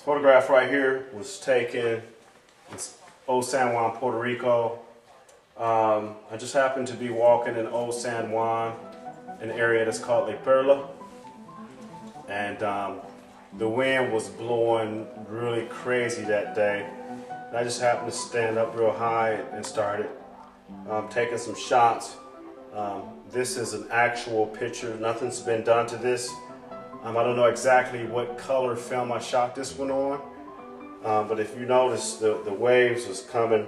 This photograph right here was taken in Old San Juan, Puerto Rico. Um, I just happened to be walking in Old San Juan, an area that's called La Perla. And um, the wind was blowing really crazy that day. And I just happened to stand up real high and started um, taking some shots. Um, this is an actual picture. Nothing's been done to this. Um, I don't know exactly what color film I shot this one on, um, but if you notice, the, the waves was coming,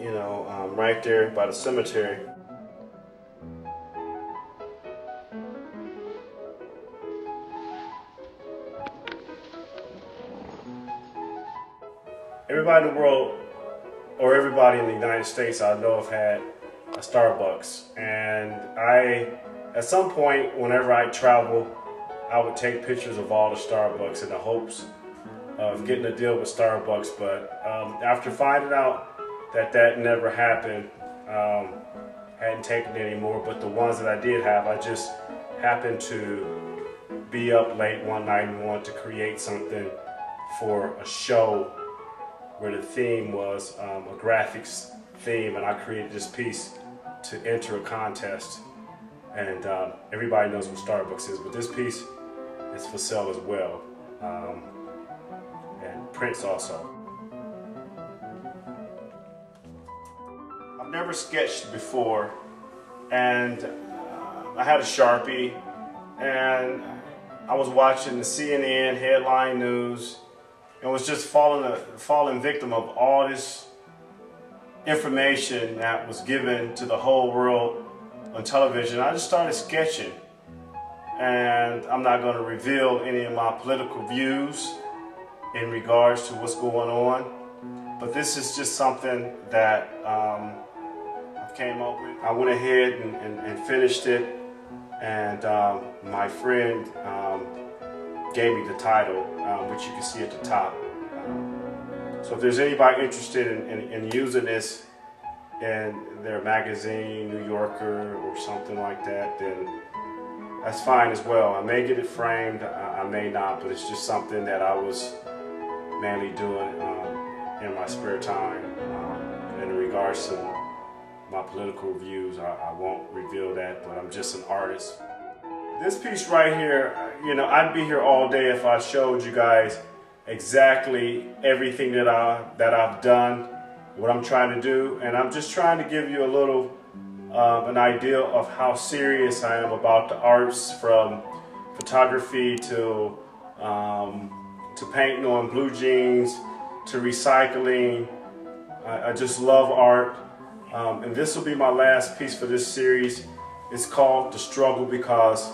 you know, um, right there by the cemetery. Everybody in the world, or everybody in the United States I know have had a Starbucks, and I at some point, whenever I travel, I would take pictures of all the Starbucks in the hopes of getting a deal with Starbucks. But um, after finding out that that never happened, um, hadn't taken any more. But the ones that I did have, I just happened to be up late one night and wanted to create something for a show where the theme was um, a graphics theme, and I created this piece to enter a contest and um, everybody knows what Starbucks is, but this piece is for sale as well, um, and prints also. I've never sketched before, and uh, I had a Sharpie, and I was watching the CNN headline news, and was just falling a falling victim of all this information that was given to the whole world on television, I just started sketching. And I'm not going to reveal any of my political views in regards to what's going on. But this is just something that um, I came up with. I went ahead and, and, and finished it. And um, my friend um, gave me the title, um, which you can see at the top. so if there's anybody interested in, in, in using this in their magazine, New Yorker or something like that, then that's fine as well. I may get it framed, I, I may not, but it's just something that I was mainly doing um, in my spare time. Um, in regards to my political views, I, I won't reveal that, but I'm just an artist. This piece right here, you know, I'd be here all day if I showed you guys exactly everything that I that I've done what I'm trying to do, and I'm just trying to give you a little um, an idea of how serious I am about the arts, from photography to um, to painting on blue jeans to recycling. I, I just love art, um, and this will be my last piece for this series. It's called The Struggle because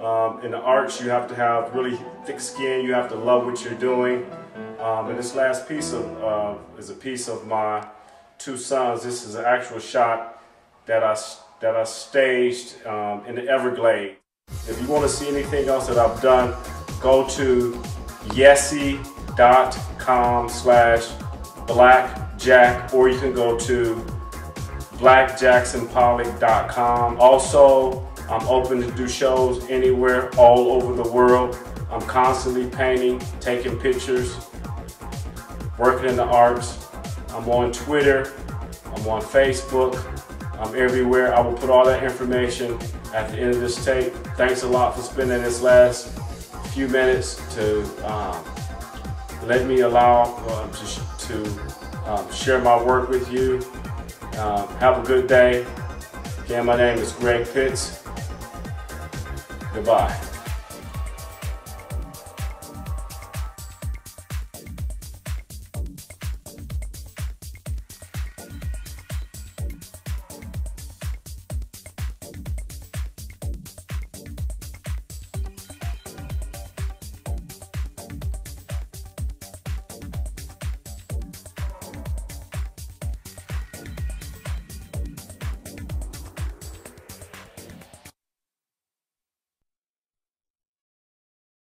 um, in the arts you have to have really thick skin. You have to love what you're doing. Um, and this last piece of, is a piece of my two sons. This is an actual shot that I, that I staged um, in the Everglades. If you want to see anything else that I've done, go to yessy.com slash blackjack or you can go to blackjacksonpollock.com. Also, I'm open to do shows anywhere all over the world. I'm constantly painting, taking pictures, working in the arts. I'm on Twitter, I'm on Facebook, I'm everywhere. I will put all that information at the end of this tape. Thanks a lot for spending this last few minutes to um, let me allow uh, to, to um, share my work with you. Um, have a good day. Again, my name is Greg Pitts. Goodbye.